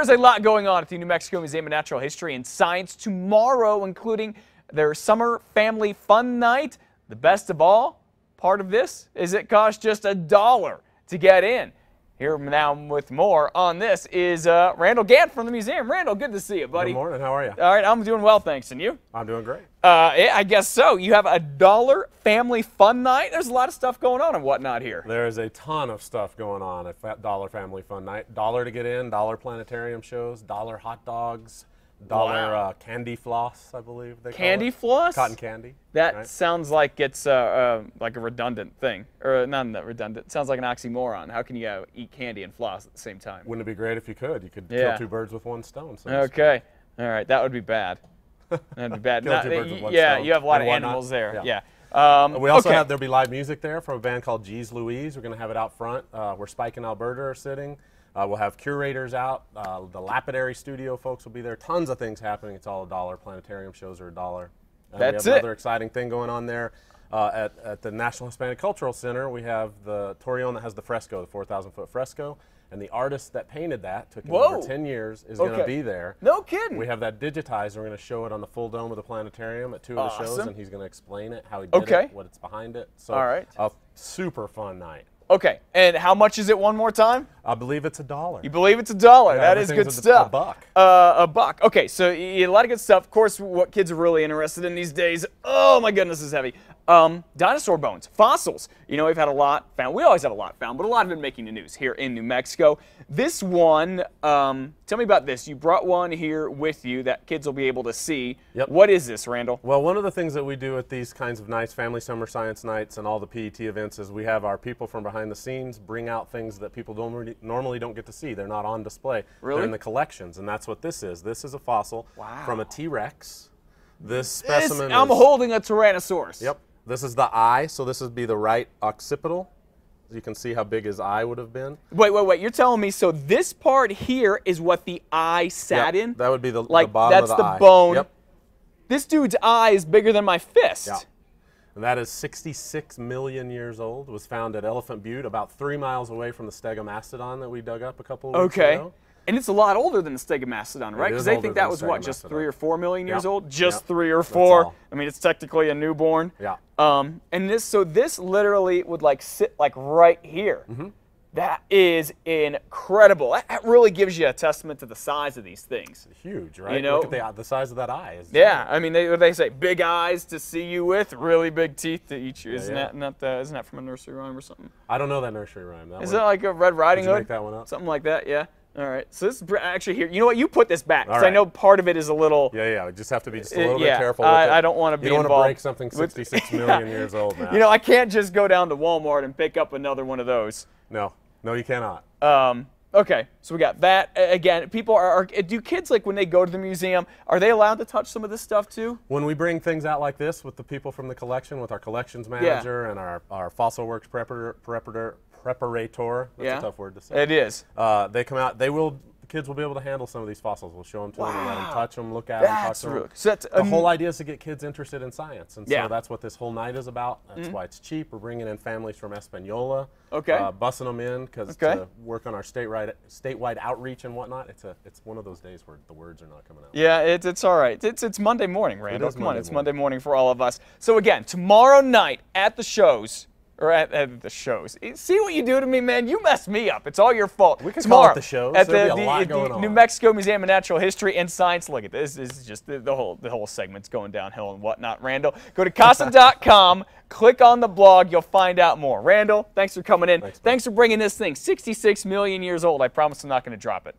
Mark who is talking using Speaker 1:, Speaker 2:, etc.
Speaker 1: There's a lot going on at the New Mexico Museum of Natural History and Science tomorrow, including their summer family fun night. The best of all, part of this is it costs just a dollar to get in. Here now with more on this is uh, Randall Gant from the museum. Randall, good to see you, buddy.
Speaker 2: Good morning. How are you?
Speaker 1: All right, I'm doing well, thanks. And you?
Speaker 2: I'm doing great.
Speaker 1: Uh, yeah, I guess so. You have a dollar family fun night. There's a lot of stuff going on and whatnot here.
Speaker 2: There is a ton of stuff going on at Dollar Family Fun Night. Dollar to get in, dollar planetarium shows, dollar hot dogs, dollar
Speaker 1: Wow.
Speaker 2: uh, candy floss, I believe they call
Speaker 1: Candy floss?
Speaker 2: Cotton candy.
Speaker 1: That
Speaker 2: right?
Speaker 1: sounds like it's uh, uh, like a redundant thing, or not that redundant. It sounds like an oxymoron. How can you uh, eat candy and floss at the same time?
Speaker 2: Wouldn't it be great if you could? You could
Speaker 1: Yeah.
Speaker 2: kill two birds with one stone. so.
Speaker 1: Okay, all right, that would be bad. That'd be bad.
Speaker 2: Kill
Speaker 1: Not-
Speaker 2: two birds with one
Speaker 1: yeah,
Speaker 2: stone.
Speaker 1: you have a lot
Speaker 2: And
Speaker 1: of animals there. Yeah.
Speaker 2: Yeah.
Speaker 1: Um,
Speaker 2: We also
Speaker 1: okay.
Speaker 2: have there'll be live music there from a band called G's Louise. We're going to have it out front uh, where Spike and Alberta are sitting. Uh, we'll have curators out. Uh, the Lapidary Studio folks will be there. Tons of things happening. It's all a dollar. Planetarium shows are a dollar. And
Speaker 1: That's
Speaker 2: we have
Speaker 1: it.
Speaker 2: another exciting thing going on there. Uh, at, at the National Hispanic Cultural Center, we have the Torreon that has the fresco, the 4,000 foot fresco. And the artist that painted that, took him
Speaker 1: Whoa.
Speaker 2: over 10 years, is going to be there.
Speaker 1: No kidding.
Speaker 2: We have that digitized. We're going to show it on the full dome of the planetarium at two of the shows, and he's going to explain it, how he did
Speaker 1: Okay.
Speaker 2: it, what it's behind it. So
Speaker 1: All right.
Speaker 2: a super fun night.
Speaker 1: Okay, and how much is it one more time?
Speaker 2: I believe it's a dollar.
Speaker 1: You believe it's a dollar?
Speaker 2: Yeah,
Speaker 1: that is good stuff.
Speaker 2: a buck.
Speaker 1: Uh, a buck. Okay, so a lot of good stuff. Of course, what kids are really interested in these days. Oh my goodness, this is heavy. Um, dinosaur bones, fossils. You know, we've had a lot found. We always have a lot found, but a lot of been making the news here in New Mexico. This one, um, tell me about this. You brought one here with you that kids will be able to see.
Speaker 2: Yep.
Speaker 1: What is this, Randall?
Speaker 2: Well, one of the things that we do at these kinds of nights, family summer science nights, and all the PET events, is we have our people from behind the scenes bring out things that people don't normally don't get to see. They're not on display.
Speaker 1: Really?
Speaker 2: They're in the collections, and that's what this is. This is a fossil
Speaker 1: Wow.
Speaker 2: from a T-Rex. This
Speaker 1: This-
Speaker 2: specimen
Speaker 1: I'm
Speaker 2: is,
Speaker 1: holding a Tyrannosaurus.
Speaker 2: Yep. This is the eye, so this would be the right occipital. You can see how big his eye would have been.
Speaker 1: Wait, wait, wait. You're telling me so this part here is what the eye sat
Speaker 2: Yep,
Speaker 1: in?
Speaker 2: That would be the,
Speaker 1: like
Speaker 2: the bottom
Speaker 1: that's
Speaker 2: of the,
Speaker 1: the
Speaker 2: eye.
Speaker 1: bone.
Speaker 2: Yep.
Speaker 1: This dude's eye is bigger than my fist.
Speaker 2: That is 66 million years old. Was found at Elephant Butte, about three miles away from the Stegomastodon that we dug up a couple of weeks
Speaker 1: Okay.
Speaker 2: ago.
Speaker 1: And it's a lot older than the Stegomastodon, right? Because they think that was what, just three or four million years
Speaker 2: Yeah.
Speaker 1: old? Just
Speaker 2: Yeah.
Speaker 1: three or four. I mean, it's technically a newborn.
Speaker 2: Yeah.
Speaker 1: Um, and this, so this literally would like sit like right here.
Speaker 2: Mm-hmm.
Speaker 1: That is incredible. That, that really gives you a testament to the size of these things.
Speaker 2: Huge, right?
Speaker 1: You know-
Speaker 2: Look at the, the size of that eye. Is
Speaker 1: Yeah, I mean, they, they say big eyes to see you with, really big teeth to eat you. Isn't
Speaker 2: yeah.
Speaker 1: that not the, isn't that from a nursery rhyme or something?
Speaker 2: I don't know that nursery rhyme. That
Speaker 1: Is
Speaker 2: one-
Speaker 1: that like a Red Riding Hood?
Speaker 2: make that one up?
Speaker 1: Something like that, yeah. All right. So this is actually here. You know what? You put this back because
Speaker 2: All
Speaker 1: I know part of it is a little.
Speaker 2: yeah, yeah. We just have to be just a
Speaker 1: Uh,
Speaker 2: little
Speaker 1: yeah,
Speaker 2: bit careful.
Speaker 1: I-
Speaker 2: with it.
Speaker 1: I don't wanna be
Speaker 2: You don't want to
Speaker 1: involved
Speaker 2: break something
Speaker 1: with-
Speaker 2: 66 million years old now.
Speaker 1: You know, I can't just go down to Walmart and pick up another one of those.
Speaker 2: No, no, you cannot.
Speaker 1: Um, okay, so we got that. Again, people are, are. Do kids like when they go to the museum? Are they allowed to touch some of this stuff too?
Speaker 2: When we bring things out like this with the people from the collection, with our collections manager and our, our fossil works preparator, preparator, preparator, that's
Speaker 1: Yeah.
Speaker 2: a tough word to say.
Speaker 1: It is.
Speaker 2: Uh, they come out. They will. Kids will be able to handle some of these fossils. We'll show them to them, let them touch them, look at them, talk
Speaker 1: That's
Speaker 2: to them.
Speaker 1: So that's,
Speaker 2: The
Speaker 1: um,
Speaker 2: whole idea is to get kids interested in science, and
Speaker 1: Yeah.
Speaker 2: So that's what this whole night is about. That's why it's cheap. We're bringing in families from Espanola,
Speaker 1: Okay.
Speaker 2: uh, bussing them in because
Speaker 1: Okay.
Speaker 2: to work on our statewide statewide outreach and whatnot. It's a it's one of those days where the words are not coming out.
Speaker 1: Yeah, it's it's all right. It's it's Monday morning, Randall. Come on,
Speaker 2: Monday
Speaker 1: it's
Speaker 2: morning.
Speaker 1: Monday morning for all of us. So again, tomorrow night at the shows. Or at, at the shows. Eh, see what you do to me, man. You mess me up. It's all your fault.
Speaker 2: We could call it
Speaker 1: tomorrow,
Speaker 2: the shows.
Speaker 1: At the,
Speaker 2: There'll be a
Speaker 1: the-
Speaker 2: lot
Speaker 1: the
Speaker 2: going
Speaker 1: New. Mexico Museum of Natural History and Science. Look at this. This is just the, the whole the whole segment's going downhill and whatnot. Randall, go to kasa.com. click on the blog. You'll find out more. Randall, thanks for coming in.
Speaker 2: Thanks,
Speaker 1: thanks for bringing this thing. 66 million years old. I promise I'm not going to drop it.